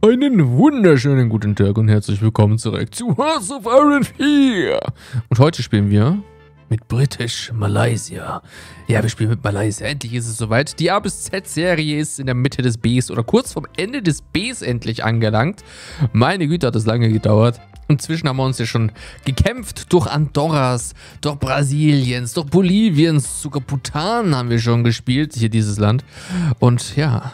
Einen wunderschönen guten Tag und herzlich willkommen zurück zu Hearts of Iron 4. Und heute spielen wir mit British Malaysia. Ja, wir spielen mit Malaysia. Endlich ist es soweit. Die A bis Z-Serie ist in der Mitte des Bs oder kurz vom Ende des Bs endlich angelangt. Meine Güte, hat das lange gedauert. Inzwischen haben wir uns ja schon gekämpft durch Andorras, durch Brasiliens, durch Boliviens, sogar Bhutan haben wir schon gespielt, hier dieses Land. Und ja,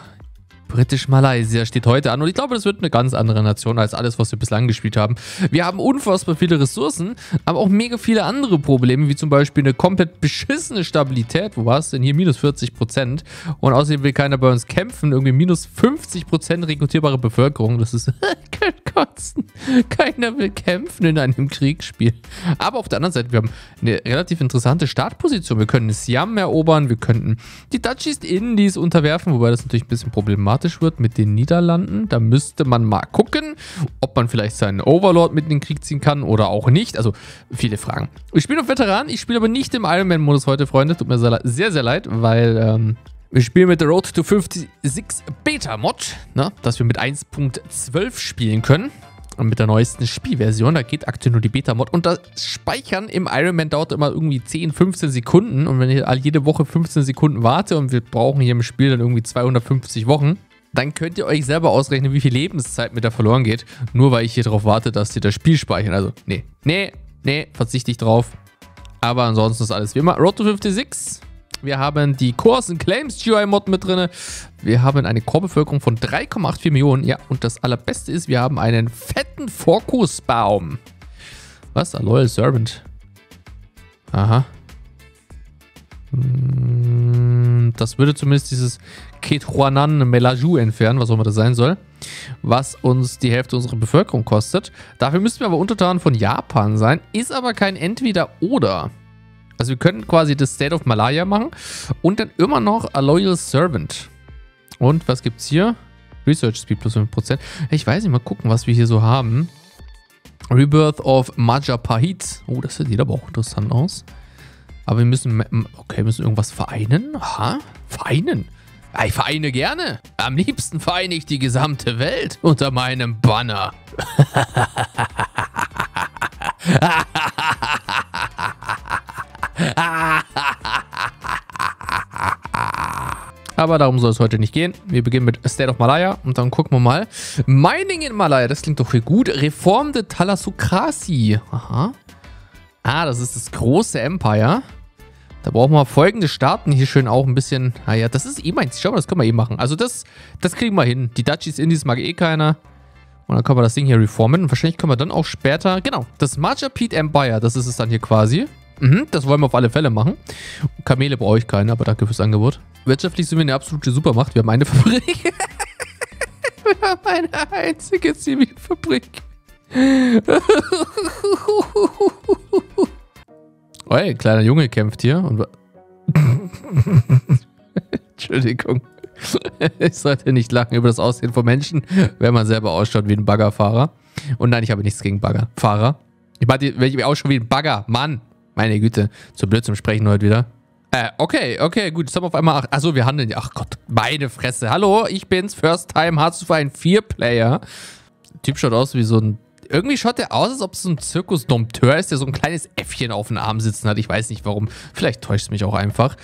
Britisch-Malaysia steht heute an und ich glaube, das wird eine ganz andere Nation als alles, was wir bislang gespielt haben. Wir haben unfassbar viele Ressourcen, aber auch mega viele andere Probleme, wie zum Beispiel eine komplett beschissene Stabilität. Wo war es denn hier? Minus 40%. Und außerdem will keiner bei uns kämpfen. Irgendwie minus 50% rekrutierbare Bevölkerung. Das ist kein Kotzen. Keiner will kämpfen in einem Kriegsspiel. Aber auf der anderen Seite, wir haben eine relativ interessante Startposition. Wir können Siam erobern, wir könnten die Dutch East Indies unterwerfen, wobei das natürlich ein bisschen problematisch problematisch wird mit den Niederlanden. Da müsste man mal gucken, ob man vielleicht seinen Overlord mit in den Krieg ziehen kann oder auch nicht. Also viele Fragen. Ich spiele auf Veteran, ich spiele aber nicht im Ironman-Modus heute, Freunde. Tut mir sehr, sehr leid, weil ähm, wir spielen mit der Road to 56 Beta Mod, ne, dass wir mit 1.12 spielen können. Und mit der neuesten Spielversion, da geht aktuell nur die Beta-Mod. Und das Speichern im Ironman dauert immer irgendwie 10, 15 Sekunden. Und wenn ich jede Woche 15 Sekunden warte und wir brauchen hier im Spiel dann irgendwie 250 Wochen, dann könnt ihr euch selber ausrechnen, wie viel Lebenszeit mit da verloren geht. Nur weil ich hier drauf warte, dass die das Spiel speichern. Also, nee, nee, nee, verzichte ich drauf. Aber ansonsten ist alles wie immer. Road to 56. Wir haben die Course and Claims GUI-Mod mit drin. Wir haben eine Core-Bevölkerung von 3,84 Millionen. Ja, und das allerbeste ist, wir haben einen fetten Fokusbaum. Was? A Loyal Servant. Aha. Hm, das würde zumindest dieses Kethuanan Melaju entfernen, was auch immer das sein soll, was uns die Hälfte unserer Bevölkerung kostet. Dafür müssten wir aber Untertan von Japan sein, ist aber kein Entweder-Oder. Also wir könnten quasi das State of Malaya machen und dann immer noch a Loyal Servant. Und was gibt's hier? Research Speed plus 5%. Ich weiß nicht, mal gucken, was wir hier so haben. Rebirth of Majapahit. Oh, das sieht aber auch interessant aus. Aber wir müssen, okay, müssen irgendwas vereinen. Aha, vereinen. Ich vereine gerne. Am liebsten vereine ich die gesamte Welt unter meinem Banner. Aber darum soll es heute nicht gehen. Wir beginnen mit State of Malaya und dann gucken wir mal. Mining in Malaya, das klingt doch hier gut. Reform de Talasukrasi. Aha. Ah, das ist das große Empire. Da brauchen wir folgende Staaten hier schön auch ein bisschen. Naja, das ist eh meins. Schau mal, das können wir eh machen. Also das, das kriegen wir hin. Die Dutchies Indies mag eh keiner. Und dann können wir das Ding hier reformen. Und wahrscheinlich können wir dann auch später... Genau, das Majapahit Empire, das ist es dann hier quasi. Mhm, das wollen wir auf alle Fälle machen. Kamele brauche ich keine, aber danke fürs Angebot. Wirtschaftlich sind wir eine absolute Supermacht. Wir haben eine Fabrik. wir haben eine einzige Zivilfabrik. Ein kleiner Junge kämpft hier und. Entschuldigung. Ich sollte nicht lachen über das Aussehen von Menschen, wenn man selber ausschaut wie ein Baggerfahrer. Und nein, ich habe nichts gegen Baggerfahrer. Ich meine, wenn ich ausschaue wie ein Bagger, Mann. Meine Güte, zu blöd zum Sprechen heute wieder. Äh, okay, okay, gut. Jetzt haben wir auf einmal. Ach, achso, wir handeln. Ach Gott, meine Fresse. Hallo, ich bin's. First Time Hearts of ein 4-Player. Typ schaut aus wie so ein irgendwie schaut der aus, als ob es so ein Zirkusdompteur ist, der so ein kleines Äffchen auf dem Arm sitzen hat. Ich weiß nicht warum. Vielleicht täuscht es mich auch einfach.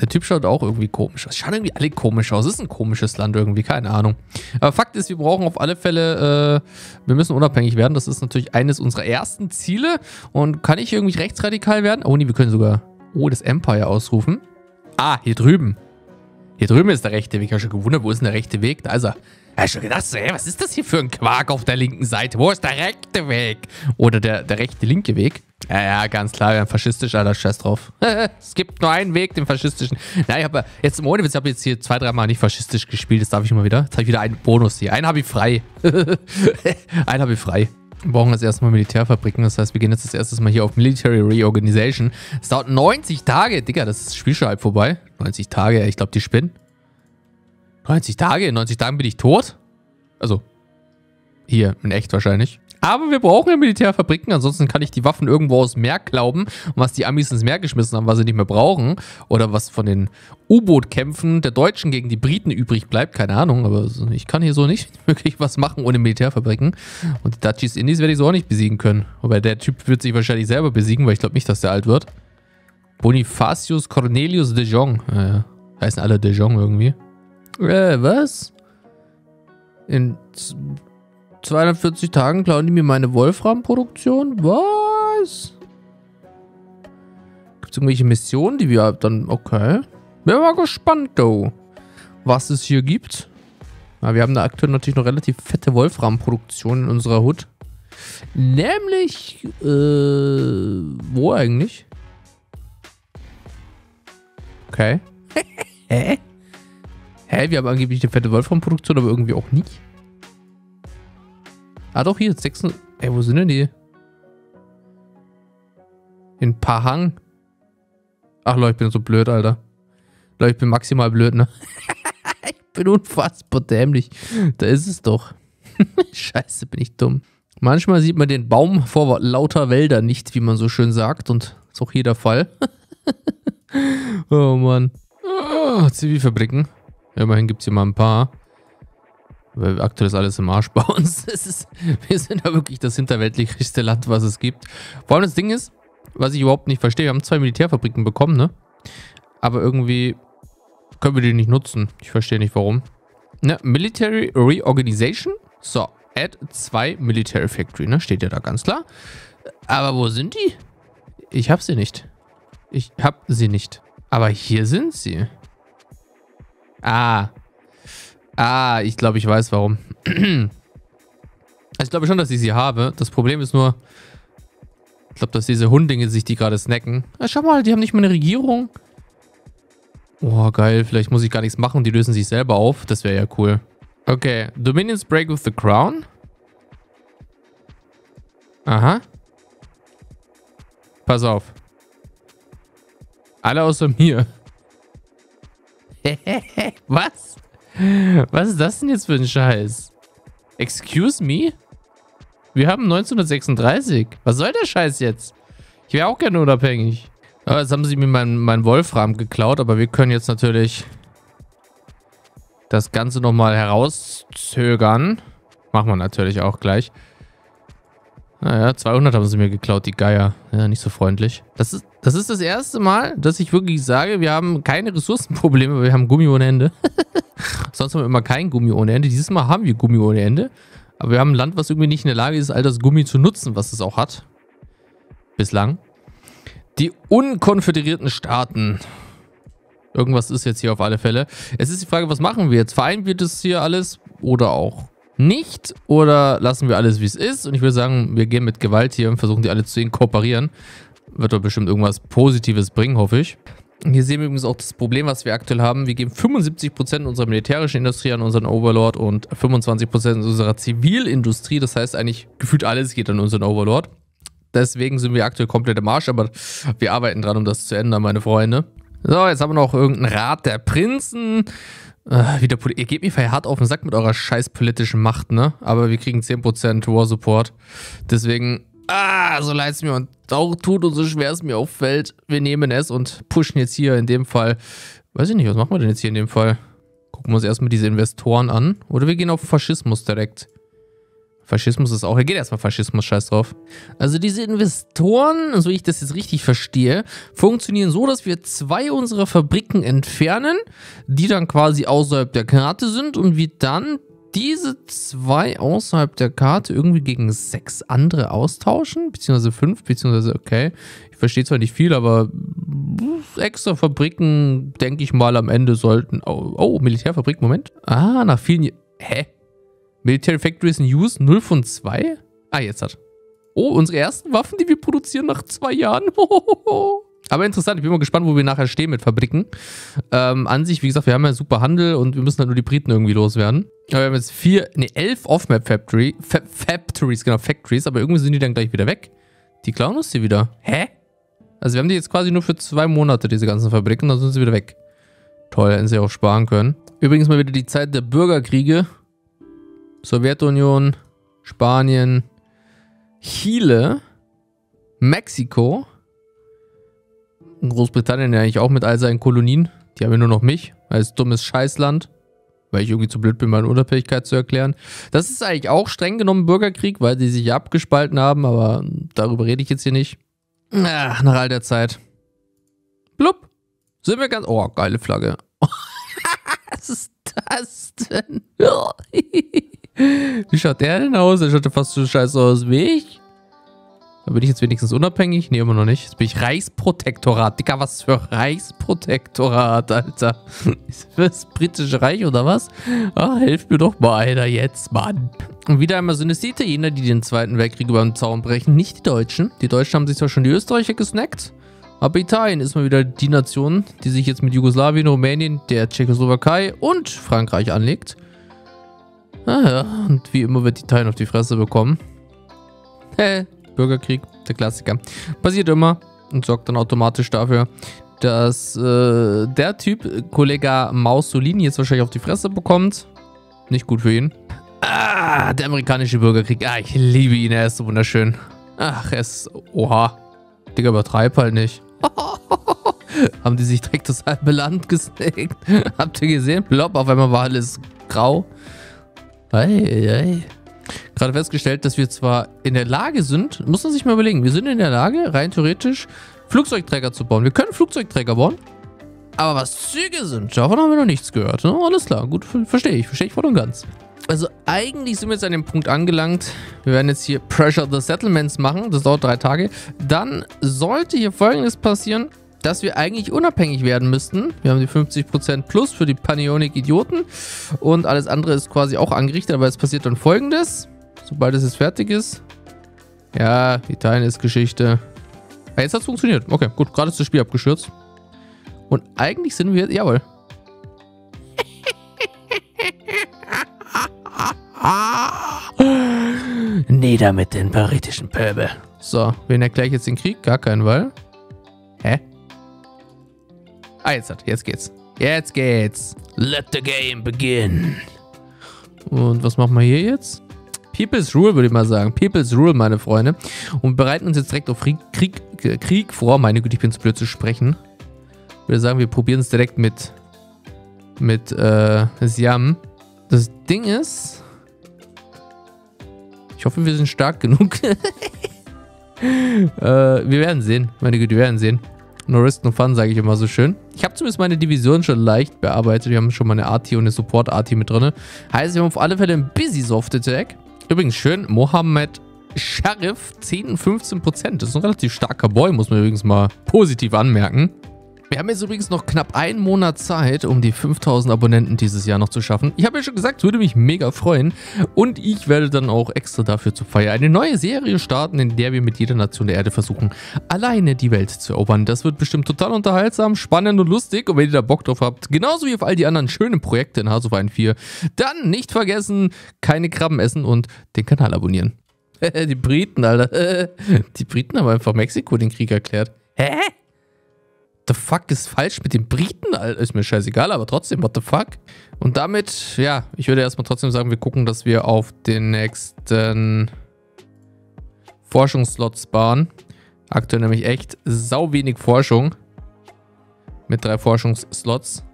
Der Typ schaut auch irgendwie komisch aus. Schauen irgendwie alle komisch aus. Es ist ein komisches Land irgendwie, keine Ahnung. Aber Fakt ist, wir brauchen auf alle Fälle, äh, wir müssen unabhängig werden. Das ist natürlich eines unserer ersten Ziele. Und kann ich irgendwie rechtsradikal werden? Oh nee, wir können sogar, oh, das Empire ausrufen. Ah, hier drüben. Hier drüben ist der rechte Weg. Ich habe schon gewundert, wo ist denn der rechte Weg? Da ist er. Ich schon gedacht, so, hey, was ist das hier für ein Quark auf der linken Seite? Wo ist der rechte Weg? Oder der, der rechte linke Weg? Ja, ja, ganz klar, wir haben faschistisch, Alter, Scheiß drauf. es gibt nur einen Weg, den faschistischen. Nein, ich habe jetzt im Ohne ich habe jetzt hier zwei, dreimal nicht faschistisch gespielt, das darf ich immer wieder. Jetzt habe ich wieder einen Bonus hier. Einen habe ich frei. einen habe ich frei. Wir brauchen jetzt erstmal Militärfabriken, das heißt, wir gehen jetzt das erste Mal hier auf Military Reorganization. Es dauert 90 Tage. Digga, das ist Spiel schon halb vorbei. 90 Tage, ich glaube, die spinnen. 90 Tage? In 90 Tagen bin ich tot? Also, hier, in echt wahrscheinlich. Aber wir brauchen ja Militärfabriken, ansonsten kann ich die Waffen irgendwo aus dem Meer glauben und was die Amis ins Meer geschmissen haben, was sie nicht mehr brauchen. Oder was von den U-Boot-Kämpfen der Deutschen gegen die Briten übrig bleibt, keine Ahnung. Aber ich kann hier so nicht wirklich was machen ohne Militärfabriken. Und die Dutchies Indies werde ich so auch nicht besiegen können. Wobei der Typ wird sich wahrscheinlich selber besiegen, weil ich glaube nicht, dass der alt wird. Bonifacius Cornelius de Jong. Ja, heißen alle de Jong irgendwie. Äh, was? In 240 Tagen klauen die mir meine Wolfram-Produktion? Was? Gibt es irgendwelche Missionen, die wir dann... Okay. Bin mal gespannt, though. Was es hier gibt. Ja, wir haben da aktuell natürlich noch relativ fette Wolfram-Produktion in unserer Hut. Nämlich... Äh, wo eigentlich? Okay. Hä? Hä? Wir haben angeblich eine fette Wolfram-Produktion, aber irgendwie auch nicht. Ah doch, hier, 6... Ey, wo sind denn die? In Pahang. Ach Leute, ich bin so blöd, Alter. Leute, ich bin maximal blöd, ne? ich bin unfassbar dämlich. Da ist es doch. Scheiße, bin ich dumm. Manchmal sieht man den Baum vor lauter Wälder nicht, wie man so schön sagt. Und ist auch hier der Fall. oh Mann. Oh, Zivilfabriken. Immerhin gibt es hier mal ein paar. Weil aktuell ist alles im Arsch bei uns. Ist, wir sind ja wirklich das hinterweltlichste Land, was es gibt. Vor allem das Ding ist, was ich überhaupt nicht verstehe, wir haben zwei Militärfabriken bekommen, ne? Aber irgendwie können wir die nicht nutzen. Ich verstehe nicht warum. Ne, Military Reorganization. So, add zwei Military Factory, ne? Steht ja da ganz klar. Aber wo sind die? Ich hab sie nicht. Ich hab sie nicht. Aber hier sind sie. Ah, Ah, ich glaube, ich weiß warum. ich glaube schon, dass ich sie habe. Das Problem ist nur, ich glaube, dass diese Hundinge sich die gerade snacken. Ah, schau mal, die haben nicht mal eine Regierung. Oh, geil. Vielleicht muss ich gar nichts machen. Die lösen sich selber auf. Das wäre ja cool. Okay. Dominions break with the crown. Aha. Pass auf. Alle außer mir. Was? Was ist das denn jetzt für ein Scheiß? Excuse me? Wir haben 1936. Was soll der Scheiß jetzt? Ich wäre auch gerne unabhängig. Aber jetzt haben sie mir meinen mein Wolfram geklaut, aber wir können jetzt natürlich das Ganze nochmal herauszögern. Machen wir natürlich auch gleich. Naja, 200 haben sie mir geklaut, die Geier. Ja, nicht so freundlich. Das ist, das ist das erste Mal, dass ich wirklich sage, wir haben keine Ressourcenprobleme, wir haben Gummi ohne Ende. Sonst haben wir immer kein Gummi ohne Ende. Dieses Mal haben wir Gummi ohne Ende. Aber wir haben ein Land, was irgendwie nicht in der Lage ist, all das Gummi zu nutzen, was es auch hat. Bislang. Die unkonföderierten Staaten. Irgendwas ist jetzt hier auf alle Fälle. Es ist die Frage, was machen wir jetzt? Vereinen wir das hier alles oder auch nicht? Oder lassen wir alles, wie es ist? Und ich würde sagen, wir gehen mit Gewalt hier und versuchen die alle zu inkorporieren. Wird doch bestimmt irgendwas Positives bringen, hoffe ich. Hier sehen wir übrigens auch das Problem, was wir aktuell haben. Wir geben 75% unserer militärischen Industrie an unseren Overlord und 25% unserer Zivilindustrie. Das heißt eigentlich, gefühlt alles geht an unseren Overlord. Deswegen sind wir aktuell komplett im Arsch, aber wir arbeiten dran, um das zu ändern, meine Freunde. So, jetzt haben wir noch irgendeinen Rat der Prinzen. Äh, wieder ihr gebt mir hart auf den Sack mit eurer scheiß politischen Macht, ne? Aber wir kriegen 10% War Support. Deswegen, ah, so leid es mir und auch tut und so schwer es mir auffällt. Wir nehmen es und pushen jetzt hier in dem Fall. Weiß ich nicht, was machen wir denn jetzt hier in dem Fall? Gucken wir uns erstmal diese Investoren an. Oder wir gehen auf Faschismus direkt. Faschismus ist auch, er geht erstmal Faschismus, scheiß drauf. Also diese Investoren, so wie ich das jetzt richtig verstehe, funktionieren so, dass wir zwei unserer Fabriken entfernen, die dann quasi außerhalb der Karte sind und wir dann diese zwei außerhalb der Karte irgendwie gegen sechs andere austauschen, beziehungsweise fünf, beziehungsweise, okay, ich verstehe zwar nicht viel, aber extra Fabriken, denke ich mal, am Ende sollten, oh, oh Militärfabrik, Moment. Ah, nach vielen, hä? Military Factories in Use 0 von 2? Ah, jetzt hat. Oh, unsere ersten Waffen, die wir produzieren nach zwei Jahren. Aber interessant, ich bin mal gespannt, wo wir nachher stehen mit Fabriken. Ähm, an sich, wie gesagt, wir haben ja super Handel und wir müssen halt nur die Briten irgendwie loswerden. Aber wir haben jetzt vier, ne, elf Off-Map-Factory, Fa Factories, genau, Factories, aber irgendwie sind die dann gleich wieder weg. Die klauen uns die wieder. Hä? Also wir haben die jetzt quasi nur für zwei Monate, diese ganzen Fabriken, dann sind sie wieder weg. Toll, hätten sie auch sparen können. Übrigens mal wieder die Zeit der Bürgerkriege. Sowjetunion, Spanien, Chile, Mexiko, Großbritannien ja eigentlich auch mit all seinen Kolonien. Die haben ja nur noch mich als dummes Scheißland, weil ich irgendwie zu blöd bin, meine Unabhängigkeit zu erklären. Das ist eigentlich auch streng genommen Bürgerkrieg, weil die sich abgespalten haben, aber darüber rede ich jetzt hier nicht. Ach, nach all der Zeit. Blub. Sind wir ganz... Oh, geile Flagge. Was ist das denn? Wie schaut der denn aus? Der schaut ja fast so scheiße aus wie ich. Da bin ich jetzt wenigstens unabhängig? Nee, immer noch nicht. Jetzt bin ich Reichsprotektorat. Digga, was für Reichsprotektorat, Alter. Ist das britische Reich oder was? Ah, helft mir doch mal einer jetzt, Mann. Und wieder einmal sind es die Italiener, die den Zweiten Weltkrieg über den Zaun brechen, nicht die Deutschen. Die Deutschen haben sich zwar schon die Österreicher gesnackt, aber Italien ist mal wieder die Nation, die sich jetzt mit Jugoslawien, Rumänien, der Tschechoslowakei und Frankreich anlegt. Ah ja, und wie immer wird Italien auf die Fresse bekommen. Hä? Bürgerkrieg, der Klassiker. Passiert immer und sorgt dann automatisch dafür, dass äh, der Typ, Kollege Mausolini, jetzt wahrscheinlich auf die Fresse bekommt. Nicht gut für ihn. Ah, der amerikanische Bürgerkrieg. Ah, ich liebe ihn, er ist so wunderschön. Ach, er ist... Oha. Digga, übertreib halt nicht. Haben die sich direkt das halbe Land gesnackt? Habt ihr gesehen? Blob, auf einmal war alles grau. Ei, ei, gerade festgestellt, dass wir zwar in der Lage sind, muss man sich mal überlegen, wir sind in der Lage, rein theoretisch Flugzeugträger zu bauen. Wir können Flugzeugträger bauen, aber was Züge sind, davon haben wir noch nichts gehört. Ne? Alles klar, gut, verstehe ich, verstehe ich voll und ganz. Also eigentlich sind wir jetzt an dem Punkt angelangt, wir werden jetzt hier Pressure the Settlements machen, das dauert drei Tage. Dann sollte hier folgendes passieren, dass wir eigentlich unabhängig werden müssten. Wir haben die 50% plus für die Panionic-Idioten und alles andere ist quasi auch angerichtet, aber es passiert dann folgendes sobald es jetzt fertig ist. Ja, Italien ist Geschichte. Ah, jetzt hat es funktioniert. Okay, gut. Gerade ist das Spiel abgestürzt. Und eigentlich sind wir... Jawohl. Nieder mit den britischen Pöbel. So, wen erkläre ich jetzt den Krieg? Gar keinen, weil... Hä? Ah, jetzt hat. Jetzt geht's. Jetzt geht's. Let the game begin. Und was machen wir hier jetzt? People's Rule, würde ich mal sagen. People's Rule, meine Freunde. Und bereiten uns jetzt direkt auf Krieg, Krieg, Krieg vor. Meine Güte, ich bin zu blöd zu sprechen. Ich würde sagen, wir probieren es direkt mit, mit äh, Siam. Das Ding ist... Ich hoffe, wir sind stark genug. äh, wir werden sehen. Meine Güte, wir werden sehen. No risk, no fun, sage ich immer so schön. Ich habe zumindest meine Division schon leicht bearbeitet. Wir haben schon mal eine Arti und eine Support-Arti mit drin. Heißt, wir haben auf alle Fälle ein Busy Soft Attack. Übrigens schön, Mohammed Sheriff 10 und 15 Prozent. Das ist ein relativ starker Boy, muss man übrigens mal positiv anmerken. Wir haben jetzt übrigens noch knapp einen Monat Zeit, um die 5000 Abonnenten dieses Jahr noch zu schaffen. Ich habe ja schon gesagt, würde mich mega freuen. Und ich werde dann auch extra dafür zu feiern eine neue Serie starten, in der wir mit jeder Nation der Erde versuchen, alleine die Welt zu erobern. Das wird bestimmt total unterhaltsam, spannend und lustig. Und wenn ihr da Bock drauf habt, genauso wie auf all die anderen schönen Projekte in House of 4, dann nicht vergessen, keine Krabben essen und den Kanal abonnieren. die Briten, Alter. Die Briten haben einfach Mexiko den Krieg erklärt. Hä? The fuck ist falsch mit den Briten? Ist mir scheißegal, aber trotzdem, what the fuck? Und damit, ja, ich würde erstmal trotzdem sagen, wir gucken, dass wir auf den nächsten Forschungsslots sparen. Aktuell nämlich echt sau wenig Forschung. Mit drei Forschungsslots.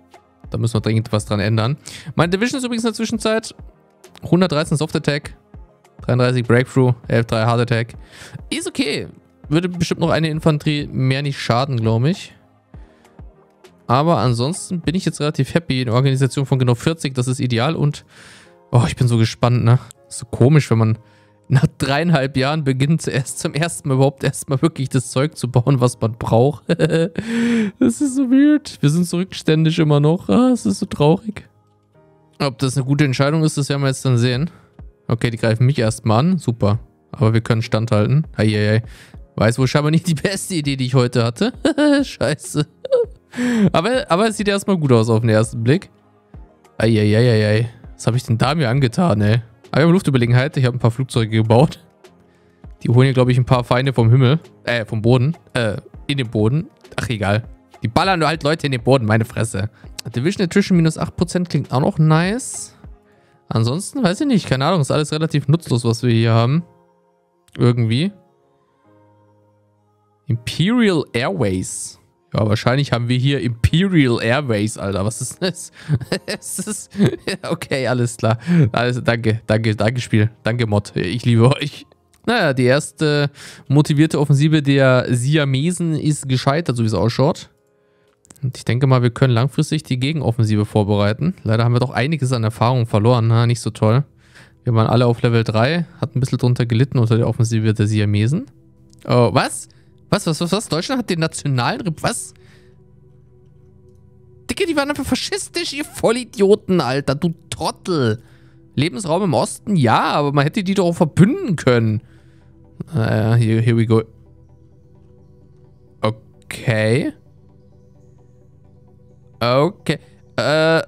Da müssen wir dringend was dran ändern. Meine Division ist übrigens in der Zwischenzeit 113 Soft Attack, 33 Breakthrough, 11-3 Hard Attack. Ist okay. Würde bestimmt noch eine Infanterie mehr nicht schaden, glaube ich. Aber ansonsten bin ich jetzt relativ happy. Eine Organisation von genau 40, das ist ideal. Und oh, ich bin so gespannt, ne? So komisch, wenn man nach dreieinhalb Jahren beginnt erst zum ersten Mal überhaupt erstmal wirklich das Zeug zu bauen, was man braucht. das ist so weird. Wir sind so rückständig immer noch. Ah, es ist so traurig. Ob das eine gute Entscheidung ist, das werden wir jetzt dann sehen. Okay, die greifen mich erstmal an. Super. Aber wir können standhalten. Eieiei. Weiß wohl scheinbar nicht die beste Idee, die ich heute hatte. Scheiße. Aber, aber es sieht erstmal gut aus auf den ersten Blick. Eieieiei. Was habe ich denn da mir angetan, ey? Aber wir haben Luftüberlegenheit. Ich habe ein paar Flugzeuge gebaut. Die holen hier, glaube ich, ein paar Feinde vom Himmel. Äh, vom Boden. Äh, in den Boden. Ach, egal. Die ballern nur halt Leute in den Boden. Meine Fresse. Division Attrition minus 8% klingt auch noch nice. Ansonsten, weiß ich nicht. Keine Ahnung. Ist alles relativ nutzlos, was wir hier haben. Irgendwie. Imperial Airways. Ja, wahrscheinlich haben wir hier Imperial Airways, Alter. Was ist das? es ist, okay, alles klar. Also, danke, danke, danke, Spiel. Danke, Mod. Ich liebe euch. Naja, die erste motivierte Offensive der Siamesen ist gescheitert, so wie es ausschaut. Und ich denke mal, wir können langfristig die Gegenoffensive vorbereiten. Leider haben wir doch einiges an Erfahrung verloren. Na, nicht so toll. Wir waren alle auf Level 3, hat ein bisschen drunter gelitten unter der Offensive der Siamesen. Oh, was? Was, was, was, was? Deutschland hat den nationalen... Rep was? Dicke, die waren einfach faschistisch, ihr Vollidioten, Alter. Du Trottel. Lebensraum im Osten, ja, aber man hätte die doch auch verbünden können. Naja, here, here we go. Okay. Okay. Äh,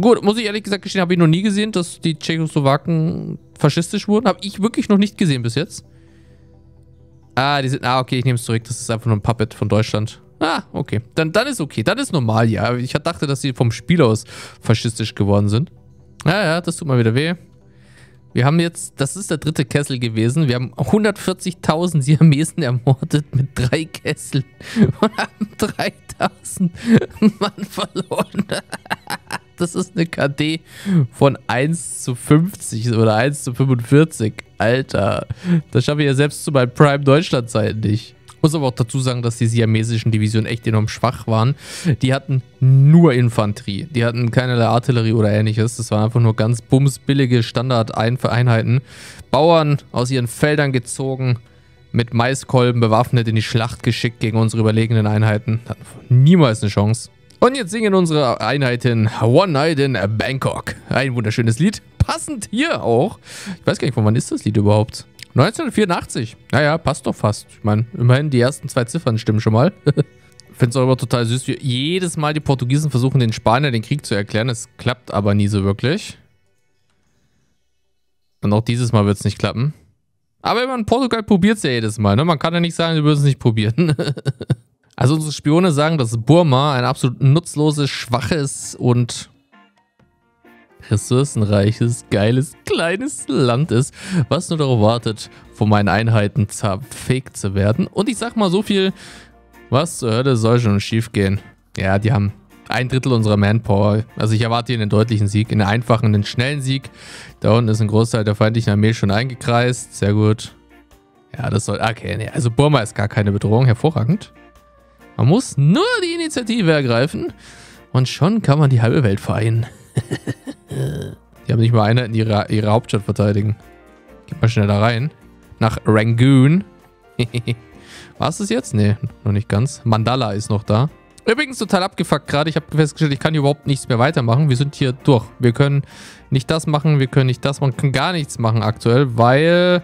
gut, muss ich ehrlich gesagt gestehen, habe ich noch nie gesehen, dass die Tschechoslowaken faschistisch wurden. Habe ich wirklich noch nicht gesehen bis jetzt. Ah, die sind... Ah, okay, ich nehme es zurück. Das ist einfach nur ein Puppet von Deutschland. Ah, okay. Dann, dann ist okay. Dann ist normal, ja. Ich dachte, dass sie vom Spiel aus faschistisch geworden sind. Ja, ja, das tut mal wieder weh. Wir haben jetzt, das ist der dritte Kessel gewesen. Wir haben 140.000 Siamesen ermordet mit drei Kesseln und haben 3.000 Mann verloren. Das ist eine KD von 1 zu 50 oder 1 zu 45. Alter, das schaffe ich ja selbst zu meinen Prime Deutschland-Zeiten nicht. Muss aber auch dazu sagen, dass die siamesischen Divisionen echt enorm schwach waren. Die hatten nur Infanterie. Die hatten keinerlei Artillerie oder ähnliches. Das waren einfach nur ganz bumsbillige Standardeinheiten. Bauern aus ihren Feldern gezogen, mit Maiskolben bewaffnet in die Schlacht geschickt gegen unsere überlegenen Einheiten. Hatten niemals eine Chance. Und jetzt singen unsere Einheiten One Night in Bangkok. Ein wunderschönes Lied. Passend hier auch. Ich weiß gar nicht, von wann ist das Lied überhaupt? 1984. Naja, passt doch fast. Ich meine, immerhin die ersten zwei Ziffern stimmen schon mal. Finde es auch immer total süß, wie jedes Mal die Portugiesen versuchen, den Spaniern den Krieg zu erklären. Es klappt aber nie so wirklich. Und auch dieses Mal wird es nicht klappen. Aber man Portugal probiert es ja jedes Mal. Ne? Man kann ja nicht sagen, sie würden es nicht probieren. also unsere Spione sagen, dass Burma ein absolut nutzloses, schwaches und ressourcenreiches, geiles, kleines Land ist, was nur darauf wartet, von meinen Einheiten zerfegt zu werden. Und ich sag mal so viel, was zur Hölle soll schon schief gehen? Ja, die haben ein Drittel unserer Manpower. Also ich erwarte hier einen deutlichen Sieg, einen einfachen, einen schnellen Sieg. Da unten ist ein Großteil der feindlichen Armee schon eingekreist. Sehr gut. Ja, das soll... Okay, nee, also Burma ist gar keine Bedrohung. Hervorragend. Man muss nur die Initiative ergreifen und schon kann man die halbe Welt vereinen. Die haben nicht mal Einheiten, die ihre, ihre Hauptstadt verteidigen. Geht mal schneller rein. Nach Rangoon. War es das jetzt? Nee, noch nicht ganz. Mandala ist noch da. Übrigens total abgefuckt gerade. Ich habe festgestellt, ich kann hier überhaupt nichts mehr weitermachen. Wir sind hier durch. Wir können nicht das machen, wir können nicht das machen, können gar nichts machen aktuell, weil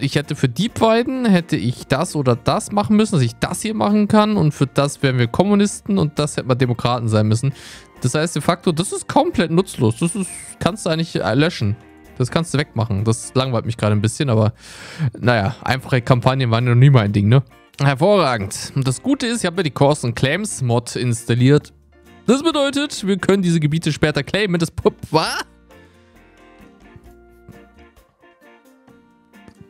ich hätte für die beiden, hätte ich das oder das machen müssen, dass ich das hier machen kann und für das wären wir Kommunisten und das hätten wir Demokraten sein müssen. Das heißt de facto, das ist komplett nutzlos. Das ist, kannst du eigentlich löschen. Das kannst du wegmachen. Das langweilt mich gerade ein bisschen, aber naja, einfache Kampagnen waren ja noch nie mein Ding, ne? Hervorragend. Und das Gute ist, ich habe mir die Course and Claims Mod installiert. Das bedeutet, wir können diese Gebiete später claimen. Das Pup, was?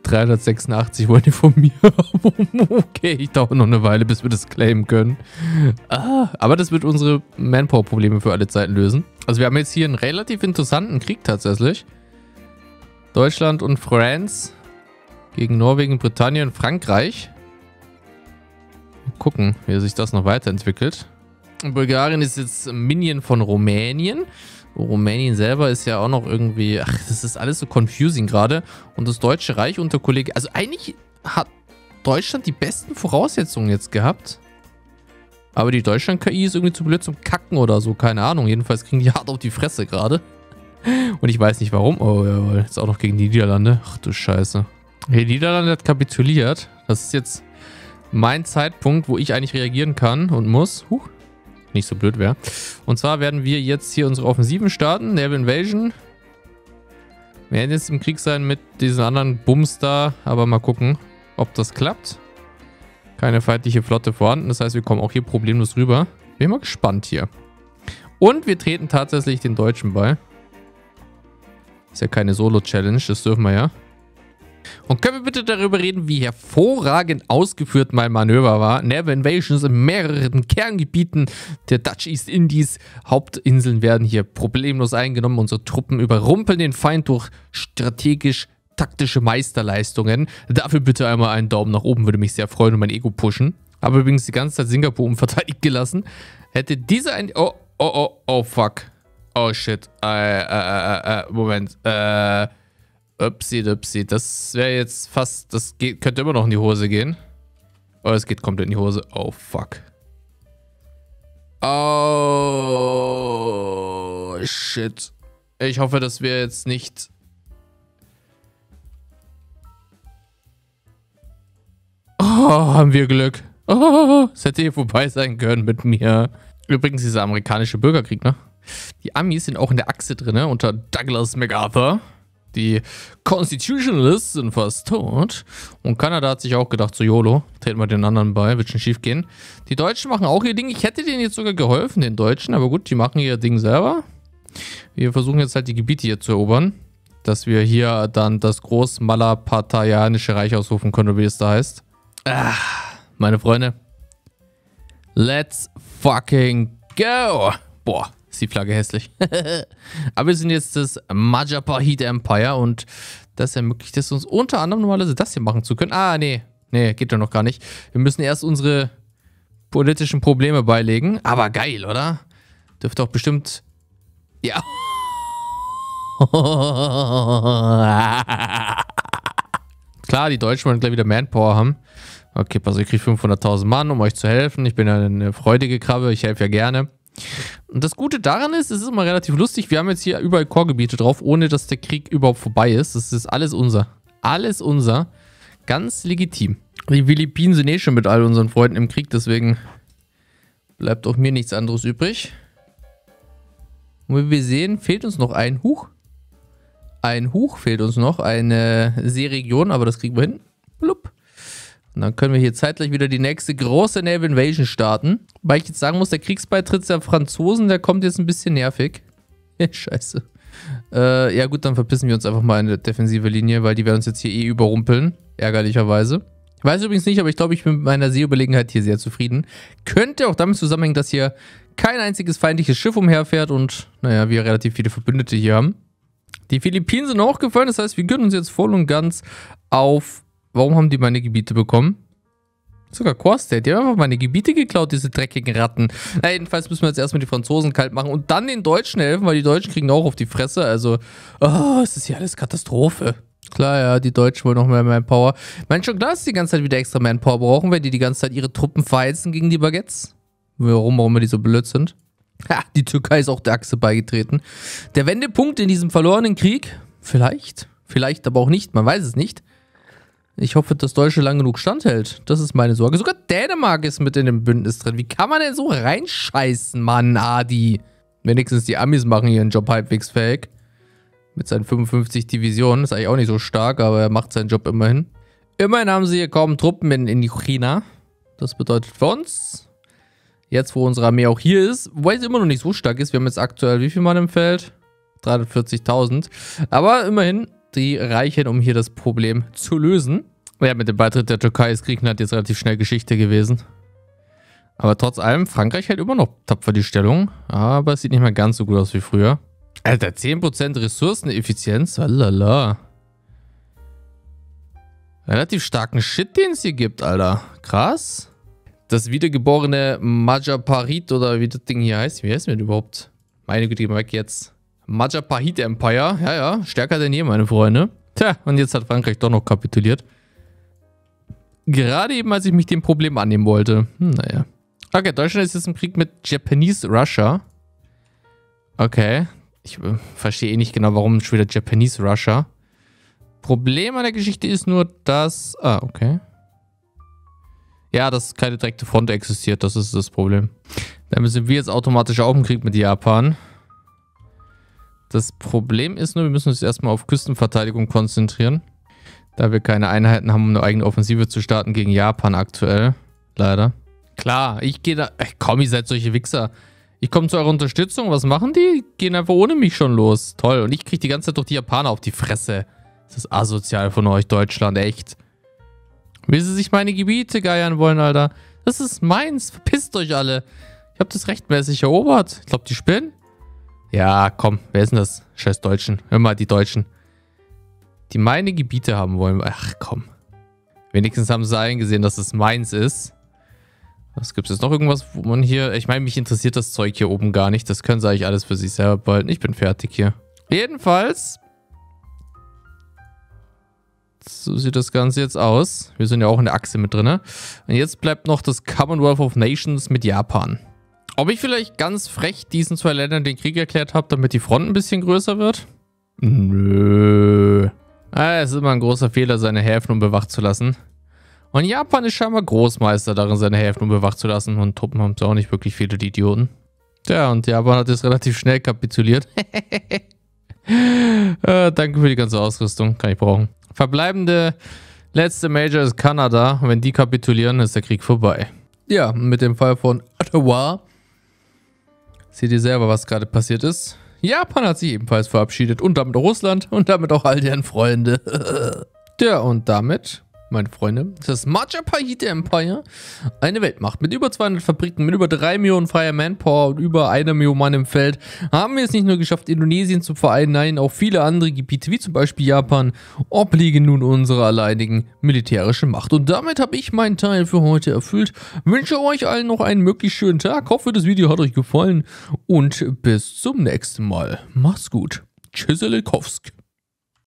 386 wollen die von mir okay, ich dauere noch eine Weile, bis wir das claimen können. Ah, aber das wird unsere Manpower-Probleme für alle Zeiten lösen. Also wir haben jetzt hier einen relativ interessanten Krieg tatsächlich. Deutschland und France gegen Norwegen, Britannien und Frankreich. Mal gucken, wie sich das noch weiterentwickelt. Bulgarien ist jetzt Minion von Rumänien. Rumänien selber ist ja auch noch irgendwie... Ach, das ist alles so confusing gerade. Und das Deutsche Reich unter Kollege... Also eigentlich hat Deutschland die besten Voraussetzungen jetzt gehabt. Aber die Deutschland-KI ist irgendwie zu blöd zum Kacken oder so. Keine Ahnung. Jedenfalls kriegen die hart auf die Fresse gerade. Und ich weiß nicht warum. Oh, jawohl. Jetzt auch noch gegen die Niederlande. Ach du Scheiße. Die Niederlande hat kapituliert. Das ist jetzt mein Zeitpunkt, wo ich eigentlich reagieren kann und muss. Huch nicht so blöd wäre. Und zwar werden wir jetzt hier unsere Offensiven starten. Naval Invasion. Wir werden jetzt im Krieg sein mit diesen anderen Bums da. Aber mal gucken, ob das klappt. Keine feindliche Flotte vorhanden. Das heißt, wir kommen auch hier problemlos rüber. Bin mal gespannt hier. Und wir treten tatsächlich den Deutschen bei. Ist ja keine Solo-Challenge, das dürfen wir ja. Und können wir bitte darüber reden, wie hervorragend ausgeführt mein Manöver war? Never Invasions in mehreren Kerngebieten der Dutch East Indies. Hauptinseln werden hier problemlos eingenommen. Unsere Truppen überrumpeln den Feind durch strategisch taktische Meisterleistungen. Dafür bitte einmal einen Daumen nach oben, würde mich sehr freuen und mein Ego pushen. Habe übrigens die ganze Zeit Singapur unverteidigt gelassen. Hätte diese ein... Oh, oh, oh, oh, fuck. Oh, shit. Äh, äh, äh, äh, Moment. Äh... Upsi, upsi. Das wäre jetzt fast... Das geht, könnte immer noch in die Hose gehen. Oh, es geht komplett in die Hose. Oh, fuck. Oh, shit. Ich hoffe, dass wir jetzt nicht... Oh, haben wir Glück. Oh, es hätte hier vorbei sein können mit mir. Übrigens, dieser amerikanische Bürgerkrieg, ne? Die Amis sind auch in der Achse drin, ne? unter Douglas MacArthur. Die Constitutionalists sind fast tot. Und Kanada hat sich auch gedacht, so YOLO, treten wir den anderen bei, wird schon schief gehen. Die Deutschen machen auch ihr Ding. Ich hätte denen jetzt sogar geholfen, den Deutschen. Aber gut, die machen ihr Ding selber. Wir versuchen jetzt halt die Gebiete hier zu erobern. Dass wir hier dann das Großmalapatayanische Reich ausrufen können, wie es da heißt. Ah, meine Freunde. Let's fucking go. Boah, ist die Flagge hässlich. Aber wir sind jetzt das Majapahit Empire und das ermöglicht es uns unter anderem normalerweise das hier machen zu können. Ah, nee. Nee, geht doch noch gar nicht. Wir müssen erst unsere politischen Probleme beilegen. Aber geil, oder? Dürfte auch bestimmt... Ja. Klar, die Deutschen wollen gleich wieder Manpower haben. Okay, pass, ich kriege 500.000 Mann, um euch zu helfen. Ich bin ja eine freudige Krabbe, ich helfe ja gerne. Und das Gute daran ist, es ist immer relativ lustig, wir haben jetzt hier überall Core-Gebiete drauf, ohne dass der Krieg überhaupt vorbei ist. Das ist alles unser. Alles unser. Ganz legitim. Die Philippinen sind eh schon mit all unseren Freunden im Krieg, deswegen bleibt auch mir nichts anderes übrig. Und wie wir sehen, fehlt uns noch ein Huch. Ein Huch fehlt uns noch, eine Seeregion, aber das kriegen wir hin. Blub. Und dann können wir hier zeitgleich wieder die nächste große Naval Invasion starten. Weil ich jetzt sagen muss, der Kriegsbeitritt der Franzosen, der kommt jetzt ein bisschen nervig. Scheiße. Äh, ja gut, dann verpissen wir uns einfach mal in der defensive Linie, weil die werden uns jetzt hier eh überrumpeln. Ärgerlicherweise. Ich weiß übrigens nicht, aber ich glaube, ich bin mit meiner Seeüberlegenheit hier sehr zufrieden. Könnte auch damit zusammenhängen, dass hier kein einziges feindliches Schiff umherfährt und, naja, wir relativ viele Verbündete hier haben. Die Philippinen sind auch gefallen, das heißt, wir gönnen uns jetzt voll und ganz auf Warum haben die meine Gebiete bekommen? Sogar Core die haben einfach meine Gebiete geklaut, diese dreckigen Ratten. Na, jedenfalls müssen wir jetzt erstmal die Franzosen kalt machen und dann den Deutschen helfen, weil die Deutschen kriegen auch auf die Fresse. Also, oh, es ist hier alles Katastrophe. Klar, ja, die Deutschen wollen noch mehr Manpower. Ich meine, schon klar, dass die ganze Zeit wieder extra Manpower brauchen, wenn die die ganze Zeit ihre Truppen verheizen gegen die Baguettes. Warum, warum die so blöd sind. Ha, die Türkei ist auch der Achse beigetreten. Der Wendepunkt in diesem verlorenen Krieg? Vielleicht. Vielleicht aber auch nicht, man weiß es nicht. Ich hoffe, dass Deutschland lang genug standhält. Das ist meine Sorge. Sogar Dänemark ist mit in dem Bündnis drin. Wie kann man denn so reinscheißen, Mann, Adi? Wenigstens die Amis machen ihren Job halbwegs fähig. Mit seinen 55 Divisionen. Ist eigentlich auch nicht so stark, aber er macht seinen Job immerhin. Immerhin haben sie hier kaum Truppen in, in China. Das bedeutet für uns, jetzt wo unsere Armee auch hier ist, wobei sie immer noch nicht so stark ist. Wir haben jetzt aktuell wie viel Mann im Feld? 340.000. Aber immerhin die reichen, um hier das Problem zu lösen. Ja, mit dem Beitritt der Türkei ist Griechenland jetzt relativ schnell Geschichte gewesen. Aber trotz allem, Frankreich hält immer noch tapfer die Stellung. Aber es sieht nicht mehr ganz so gut aus wie früher. Alter, 10% Ressourceneffizienz? Lala. Relativ starken Shit, den es hier gibt, Alter. Krass. Das wiedergeborene Majaparit oder wie das Ding hier heißt. Wie heißt denn überhaupt? Meine Güte, geh mal weg jetzt. Majapahit Empire. Ja, ja, stärker denn je, meine Freunde. Tja, und jetzt hat Frankreich doch noch kapituliert. Gerade eben, als ich mich dem Problem annehmen wollte. Hm, naja. Okay, Deutschland ist jetzt im Krieg mit Japanese Russia. Okay. Ich äh, verstehe eh nicht genau, warum schon wieder Japanese Russia. Problem an der Geschichte ist nur, dass... Ah, okay. Ja, dass keine direkte Front existiert. Das ist das Problem. Damit sind wir jetzt automatisch auch im Krieg mit Japan. Das Problem ist nur, wir müssen uns erstmal auf Küstenverteidigung konzentrieren. Da wir keine Einheiten haben, um eine eigene Offensive zu starten gegen Japan aktuell. Leider. Klar, ich gehe da... Ey, komm, ihr seid solche Wichser. Ich komme zu eurer Unterstützung. Was machen die? Gehen einfach ohne mich schon los. Toll. Und ich kriege die ganze Zeit durch die Japaner auf die Fresse. Das ist asozial von euch, Deutschland, echt. Wie sie sich meine Gebiete geiern wollen, Alter. Das ist meins. Verpisst euch alle. Ich habe das rechtmäßig erobert. Ich glaube, die spinnen. Ja, komm. Wer ist denn das? Scheiß Deutschen. Hör mal, die Deutschen. Die meine Gebiete haben wollen. Ach, komm. Wenigstens haben sie eingesehen, dass es meins ist. Was gibt es jetzt noch irgendwas, wo man hier... Ich meine, mich interessiert das Zeug hier oben gar nicht. Das können sie eigentlich alles für sich selber behalten. Ich bin fertig hier. Jedenfalls so sieht das Ganze jetzt aus. Wir sind ja auch in der Achse mit drin. Und jetzt bleibt noch das Commonwealth of Nations mit Japan. Ob ich vielleicht ganz frech diesen zwei Ländern den Krieg erklärt habe, damit die Front ein bisschen größer wird? Nö. Ah, es ist immer ein großer Fehler, seine Häfen unbewacht zu lassen. Und Japan ist scheinbar Großmeister darin, seine Häfen unbewacht zu lassen. Und Truppen haben es auch nicht wirklich viele, die Idioten. Tja, und Japan hat jetzt relativ schnell kapituliert. äh, danke für die ganze Ausrüstung. Kann ich brauchen. Verbleibende letzte Major ist Kanada. Wenn die kapitulieren, ist der Krieg vorbei. Ja, mit dem Fall von Ottawa seht ihr selber, was gerade passiert ist. Japan hat sich ebenfalls verabschiedet und damit Russland und damit auch all deren Freunde. ja, und damit meine Freunde, das Majapahit Empire, eine Weltmacht mit über 200 Fabriken, mit über 3 Millionen freier Manpower und über einer Million Mann im Feld, haben wir es nicht nur geschafft, Indonesien zu vereinen, nein, auch viele andere Gebiete, wie zum Beispiel Japan, obliegen nun unserer alleinigen militärischen Macht. Und damit habe ich meinen Teil für heute erfüllt. Wünsche euch allen noch einen möglichst schönen Tag, hoffe, das Video hat euch gefallen und bis zum nächsten Mal. Macht's gut. Tschüsselikowsk.